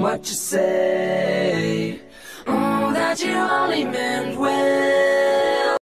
what you say. Oh, that you only meant